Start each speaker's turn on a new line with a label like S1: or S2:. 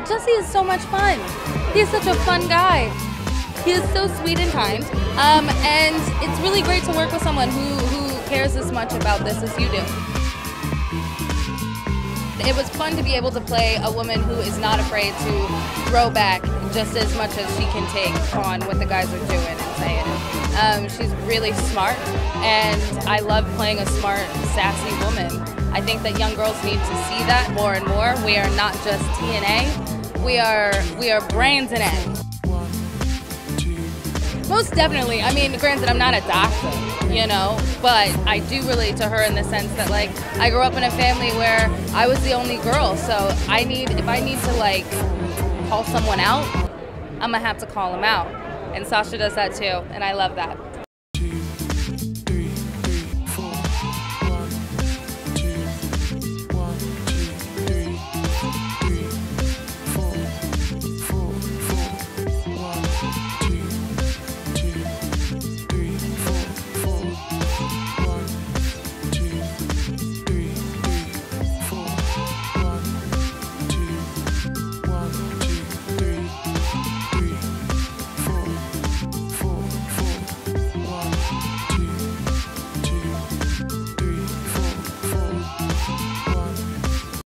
S1: Jessie is so much fun. He's such a fun guy. He is so sweet and kind. Um, and it's really great to work with someone who, who cares as much about this as you do. It was fun to be able to play a woman who is not afraid to throw back just as much as she can take on what the guys are doing and saying. Um, she's really smart, and I love playing a smart, sassy woman. I think that young girls need to see that more and more. We are not just TNA. We are we are brains and eggs. Most definitely. I mean, granted, I'm not a doctor, you know, but I do relate to her in the sense that, like, I grew up in a family where I was the only girl. So I need, if I need to, like, call someone out, I'm gonna have to call them out. And Sasha does that too, and I love that.